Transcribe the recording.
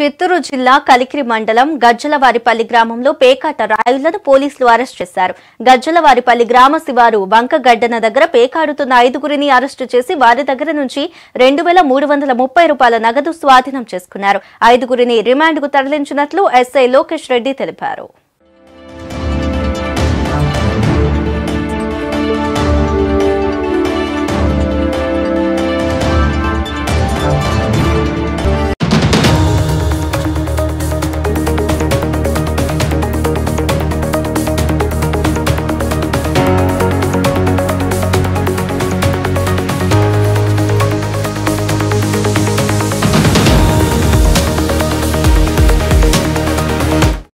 చిత్తూరు జిల్లా కలికిరి మండలం గజ్జలవారిపల్లి గ్రామంలో పేకాట రాయులను పోలీసులు అరెస్ట్ చేశారు. గజ్జలవారిపల్లి గ్రామ శివారు వంకగడ్డన దగ్గర పేకాడుతున్న ఐదుగురిని అరెస్టు చేసి వారి దగ్గర నుంచి రెండు వేల మూడు వందల ముప్పై రూపాయల నగదు స్వాధీనం చేసుకున్నారు. ఐదుగురిని రిమాండ్కు తరలించినట్లు ఎస్ఐ లోకేష్ రెడ్డి తెలిపారు.